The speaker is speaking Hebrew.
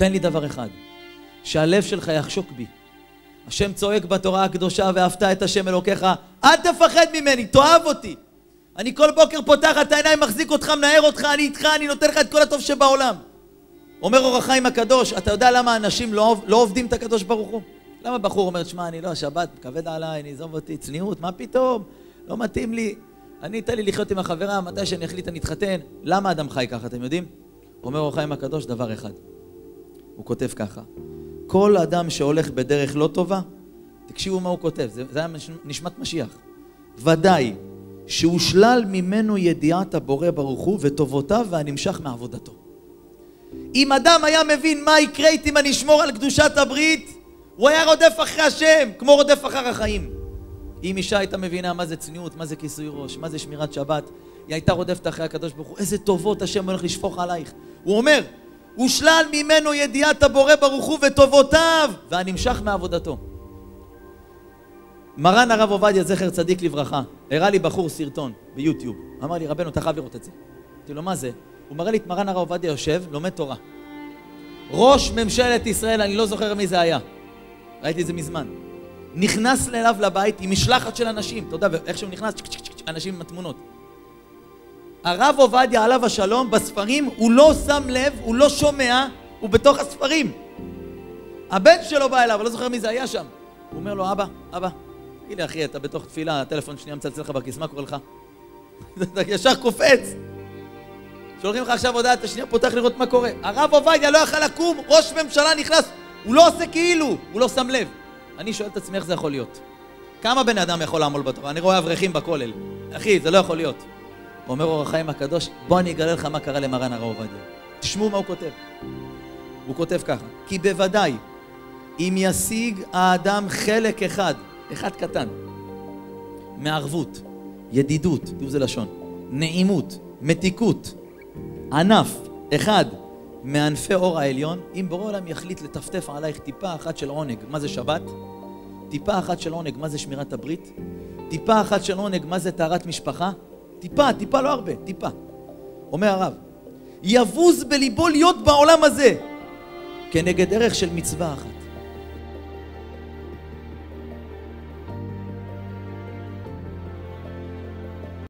תן לי דבר אחד, שהלב שלך יחשוק בי. השם צועק בתורה הקדושה, ואהבת את השם אלוקיך, אל תפחד ממני, תאהב אותי. אני כל בוקר פותח את העיניים, מחזיק אותך, מנער אותך, אני איתך, אני נותן לך את כל הטוב שבעולם. אומר אור החיים הקדוש, אתה יודע למה אנשים לא, לא עובדים את הקדוש ברוך הוא? למה בחור אומר, שמע, אני לא, שבת, כבד עליי, אני עזוב אותי, צניעות, מה פתאום? לא מתאים לי. אני, אתן לי לחיות עם החברה, מתי שאני אחליט אני אתחתן. למה אדם חי ככה, אתם יודעים? אומר אור החיים הקדוש דבר אחד. הוא כותב ככה: כל אדם שהולך בדרך לא טובה, תקשיבו מה הוא כותב, זה, זה היה נשמת משיח. ודאי שהושלל ממנו ידיעת הבורא ברוך הוא וטובותיו והנמשך מעבודתו. אם אדם היה מבין מה יקרה איתי אם אני אשמור על קדושת הברית, הוא היה רודף אחרי השם, כמו רודף אחר החיים. אם אישה הייתה מבינה מה זה צניעות, מה זה כיסוי ראש, מה זה שמירת שבת, היא הייתה רודפת אחרי הקדוש ברוך הוא, איזה טובות השם הולך לשפוך עלייך. הוא אומר, הושלל ממנו ידיעת הבורא ברוך הוא וטובותיו, והנמשך מעבודתו. מרן הרב עובדיה, זכר צדיק לברכה, הראה לי בחור סרטון ביוטיוב. אמר לי, רבנו, אתה חייב לראות את זה. אמרתי לו, מה זה? הוא מראה לי את מרן הרב עובדיה יושב, לומד תורה. ראש ממשלת ישראל, אני לא זוכר מי זה היה. ראיתי את זה מזמן. נכנס אליו לבית עם משלחת של אנשים, אתה יודע, ואיך שהוא נכנס, אנשים עם התמונות. הרב עובדיה עליו השלום, בספרים, הוא לא שם לב, הוא לא שומע, הוא בתוך הספרים. הבן שלו בא אליו, אני לא זוכר מי זה היה שם. הוא אומר לו, אבא, אבא, תגיד לי, אחי, אתה בתוך תפילה, הטלפון שנייה מצלצל לך בכיס, מה קורה לך? אתה ישר קופץ. שולחים לך עכשיו הודעה, אתה שנייה פותח לראות מה קורה. הרב עובדיה לא יכל לקום, ראש ממשלה נכנס, הוא לא עושה כאילו, הוא לא שם לב. אני שואל את עצמי איך זה יכול להיות. כמה בן אדם יכול לעמול בתורה? אני רואה אברכים בכולל. אחי, זה לא יכול להיות. אומר אור החיים הקדוש, בוא אני אגלה לך מה קרה למרן הרב עובדיה. תשמעו מה הוא כותב. הוא כותב ככה, כי בוודאי, אם ישיג האדם חלק אחד, אחד קטן, מערבות, ידידות, תראו זה לשון, נעימות, מתיקות, ענף, אחד, מענפי אור העליון, אם בורא עולם יחליט לטפטף עלייך טיפה אחת של עונג, מה זה שבת? טיפה אחת של עונג, מה זה שמירת הברית? טיפה אחת של עונג, מה זה טהרת משפחה? טיפה, טיפה לא הרבה, טיפה. אומר הרב, יבוז בליבו להיות בעולם הזה כנגד ערך של מצווה אחת.